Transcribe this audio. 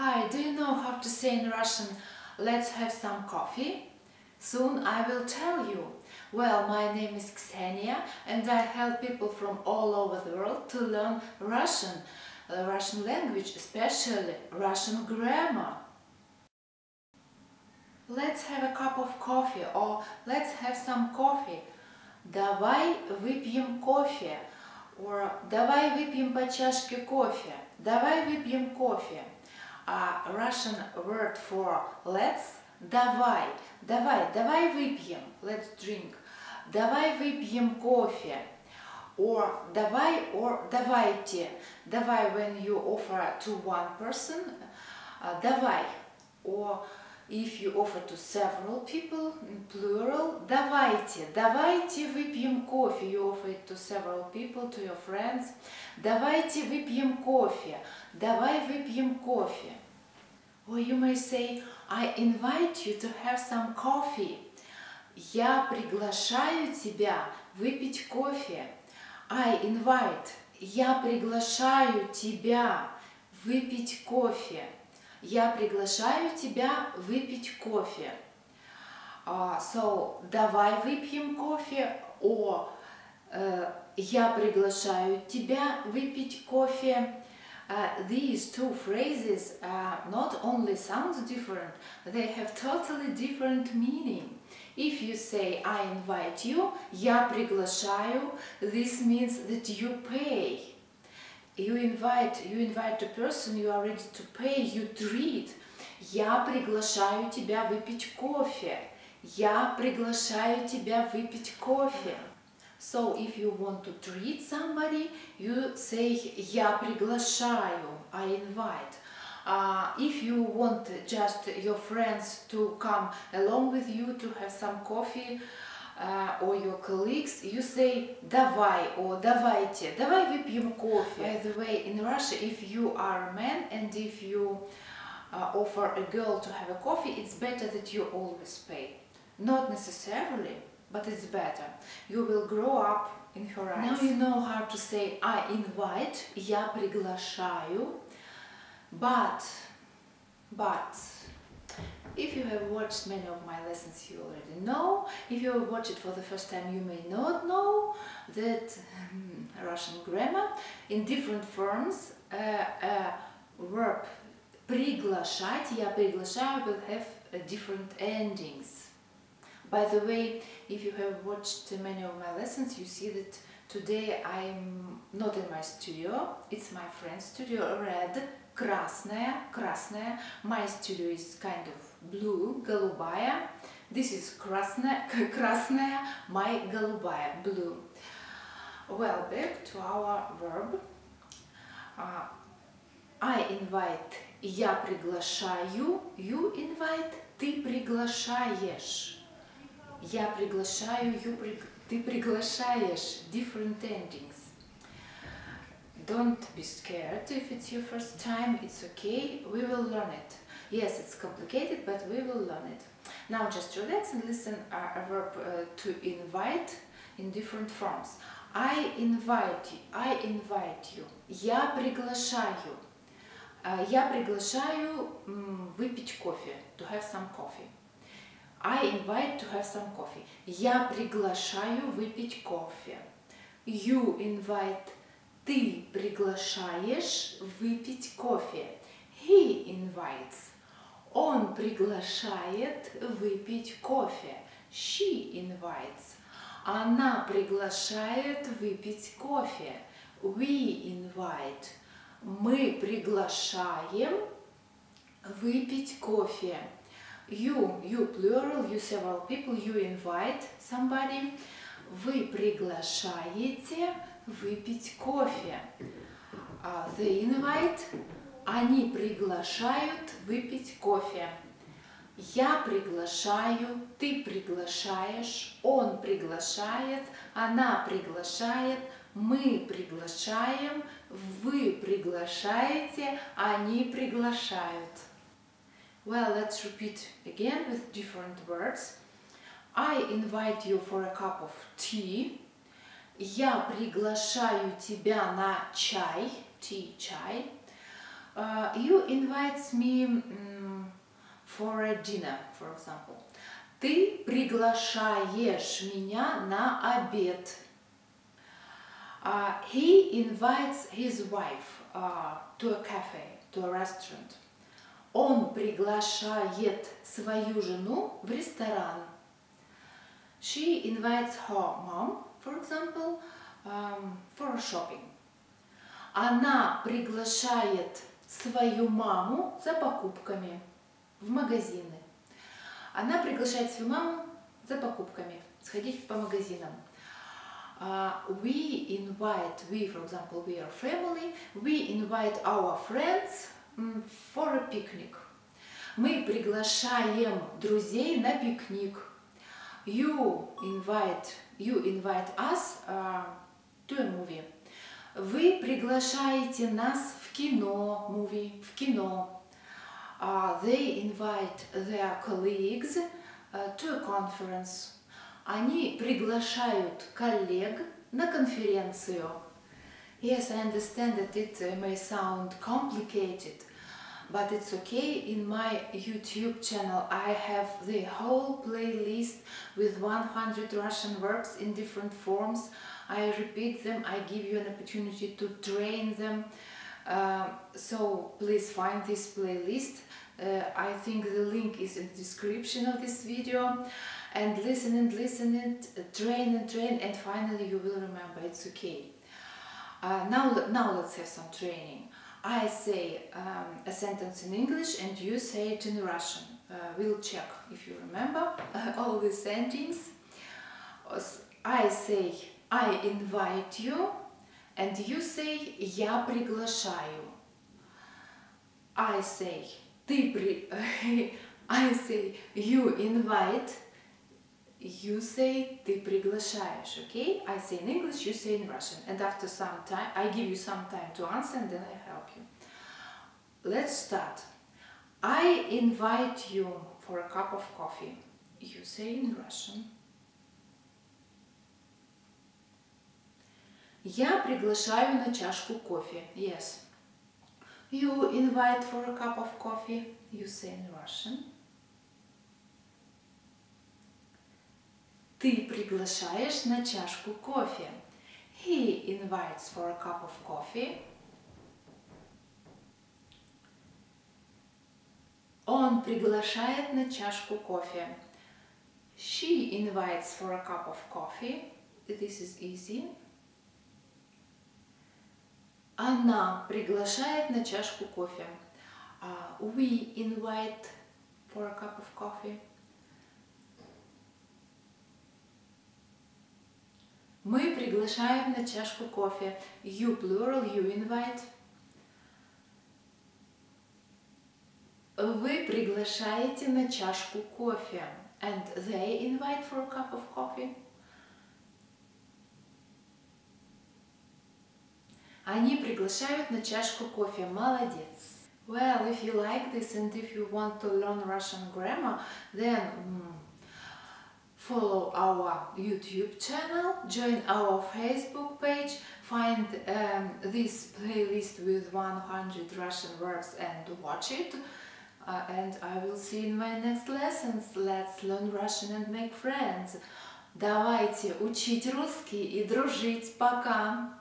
Hi, do you know how to say in Russian, let's have some coffee? Soon I will tell you. Well, my name is Ksenia and I help people from all over the world to learn Russian, uh, Russian language, especially Russian grammar. Let's have a cup of coffee or let's have some coffee. Давай выпьем кофе. Or давай выпьем по чашке кофе. Давай выпьем кофе. A Russian word for let's давай. Давай, давай выпьем. Let's drink. Давай выпьем кофе. Or давай or давайте. Давай when you offer to one person. Uh, давай. Or if you offer to several people, plural, давайте, давайте выпьем кофе. You offer it to several people, to your friends. Давайте выпьем кофе. Давай выпьем кофе. Or you may say, I invite you to have some coffee. Я приглашаю тебя выпить кофе. I invite. Я приглашаю тебя выпить кофе. Я приглашаю тебя выпить кофе. Uh, so, давай выпьем кофе. О, uh, я приглашаю тебя выпить кофе. Uh, these two phrases uh, not only sound different, they have totally different meaning. If you say I invite you, я приглашаю, this means that you pay you invite, you invite a person, you are ready to pay, you treat. Я приглашаю тебя выпить кофе. Я приглашаю тебя выпить кофе. So if you want to treat somebody, you say я приглашаю, I invite. Uh, if you want just your friends to come along with you to have some coffee, uh, or your colleagues, you say давай or давайте, давай выпьем кофе. By the way, in Russia, if you are a man and if you uh, offer a girl to have a coffee, it's better that you always pay. Not necessarily, but it's better. You will grow up in her eyes. Now you know how to say I invite, я приглашаю, but, but, if you have watched many of my lessons, you already know. If you watch it for the first time, you may not know that um, Russian grammar in different forms uh, uh, verb приглашать, я приглашаю will have uh, different endings. By the way, if you have watched many of my lessons, you see that today I'm not in my studio, it's my friend's studio, Red, красная, красная. My studio is kind of blue, голубая. This is красная, красная, my голубая, blue. Well, back to our verb. Uh, I invite, я приглашаю, you invite, ты приглашаешь. Я приглашаю, you, ты приглашаешь. Different endings. Don't be scared if it's your first time, it's okay, we will learn it. Yes, it's complicated, but we will learn it. Now just relax and listen uh, a verb uh, to invite in different forms. I invite you, I invite you. Я приглашаю. Uh, я приглашаю um, выпить кофе, to have some coffee. I invite to have some coffee. Я приглашаю выпить кофе. You invite Ты приглашаешь выпить кофе. He invites. Он приглашает выпить кофе. She invites. Она приглашает выпить кофе. We invite. Мы приглашаем выпить кофе. You, you plural, you several people, you invite somebody. Вы приглашаете выпить кофе. Uh, they invite, они приглашают выпить кофе. Я приглашаю, ты приглашаешь, он приглашает, она приглашает, мы приглашаем, вы приглашаете, они приглашают. Well, let's repeat again with different words. I invite you for a cup of tea. Я приглашаю тебя на чай, tea, чай. uh, you invite me mm, for a dinner, for example. Ты приглашаешь меня на обед. Uh, he invites his wife uh, to a cafe, to a restaurant. Он приглашает свою жену в ресторан. She invites her mom, for example, um, for shopping. Она приглашает свою маму за покупками в магазины. Она приглашает свою маму за покупками, сходить по магазинам. Uh, we invite, we, for example, we are family, we invite our friends for a picnic. Мы приглашаем друзей на пикник. You invite, you invite us uh, to a movie. Вы приглашаете нас в кино, movie, в кино. Uh, they invite their colleagues uh, to a conference. Они приглашают коллег на конференцию. Yes, I understand that it uh, may sound complicated, but it's okay. In my YouTube channel, I have the whole playlist with 100 Russian verbs in different forms. I repeat them, I give you an opportunity to train them. Uh, so please find this playlist. Uh, I think the link is in the description of this video. And listen and listen and train and train and finally you will remember it's okay. Uh, now, now let's have some training. I say um, a sentence in English and you say it in Russian. Uh, we'll check if you remember all the sentences. I say I invite you and you say я приглашаю. I say ты при... I say you invite you say ты приглашаешь, okay? I say in English, you say in Russian. And after some time, I give you some time to answer and then I help you. Let's start. I invite you for a cup of coffee. You say in Russian. Я приглашаю на чашку кофе. Yes. You invite for a cup of coffee. You say in Russian. Ты приглашаешь на чашку кофе. He invites for a cup of coffee. Он приглашает на чашку кофе. She invites for a cup of coffee. This is easy. Она приглашает на чашку кофе. Uh, we invite for a cup of coffee. Мы приглашаем на чашку кофе. You plural, you invite. Вы приглашаете на чашку кофе. And they invite for a cup of coffee. Они приглашают на чашку кофе. Молодец. Well, if you like this and if you want to learn Russian grammar, then mm, follow our YouTube channel, join our Facebook page, find um, this playlist with 100 Russian verbs and watch it. Uh, and I will see you in my next lessons. Let's learn Russian and make friends. Давайте учить русский и дружить. Пока!